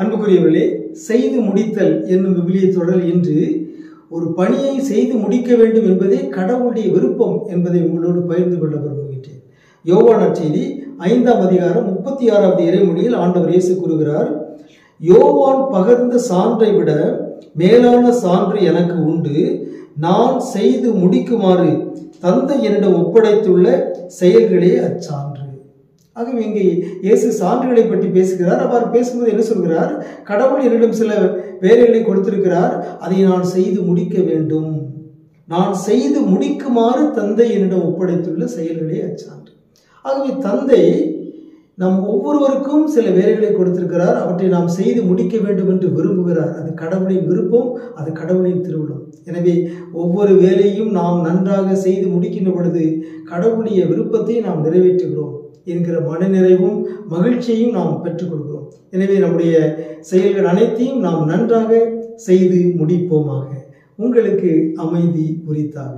அன்புக்குரியவர்களே செய்து முடித்தல் என்னும் விவிலிய தொடர் இன்று ஒரு பணியை செய்து முடிக்க வேண்டும் என்பதே கடவுளுடைய விருப்பம் என்பதை உங்களோடு பகிர்ந்து கொள்ள விரும்புகின்றேன். யோவான் செய்தி ஐந்தாம் அதிகாரம் முப்பத்தி ஆறாவது இறைமொழியில் ஆண்டவர் இயேசு கூறுகிறார் யோவான் பகர்ந்த சான்றை விட மேலான சான்று எனக்கு உண்டு. நான் செய்து முடிக்குமாறு தந்தை என்னிடம் ஒப்படைத்துள்ள செயல்களே அச்சான்று. ஆகவே இங்கே இயேசு சான்றுகளை பற்றி பேசுகிறார். அவர் பேசும்போது என்ன சொல்கிறார்? கடவுள் என்னிடம் சில வேலைகளை கொடுத்திருக்கிறார். அதை நான் செய்து முடிக்க வேண்டும். நான் செய்து முடிக்குமாறு தந்தை என்னிடம் ஒப்படைத்துள்ள செயல்களே அச்சான்று. ஆகவே தந்தை நம் ஒவ்வொருவருக்கும் சில வேலைகளை கொடுத்திருக்கிறார். அவற்றை நாம் செய்து முடிக்க வேண்டும் என்று விரும்புகிறார். அது கடவுளின் விருப்பம் அது கடவுளின் திருவிழம் எனவே ஒவ்வொரு வேலையும் நாம் நன்றாக செய்து முடிக்கின்ற பொழுது கடவுளுடைய விருப்பத்தை நாம் நிறைவேற்றுகிறோம். என்கிற மனநிறைவும் மகிழ்ச்சியையும் நாம் பெற்றுக்கொள்கிறோம் எனவே நம்முடைய செயல்கள் அனைத்தையும் நாம் நன்றாக செய்து முடிப்போமாக. உங்களுக்கு அமைதி உரித்தாக